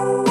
you.